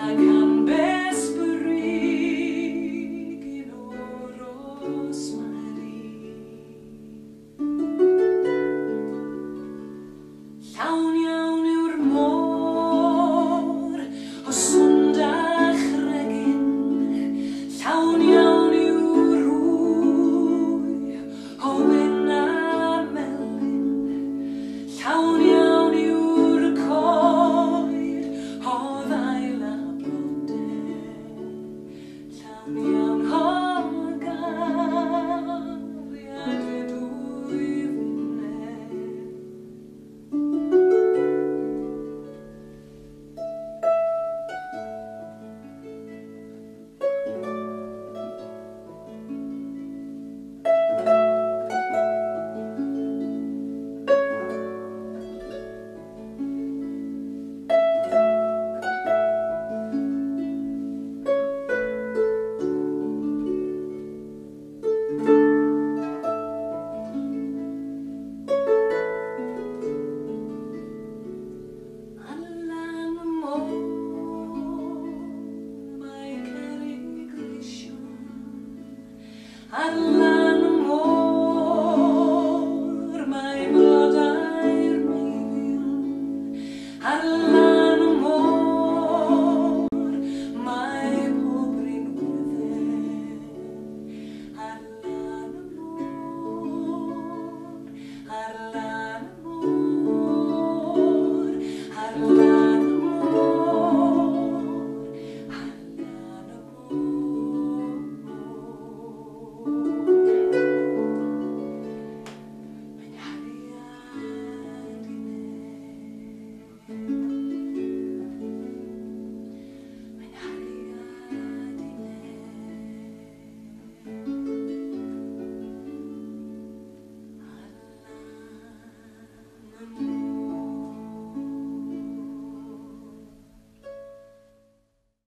I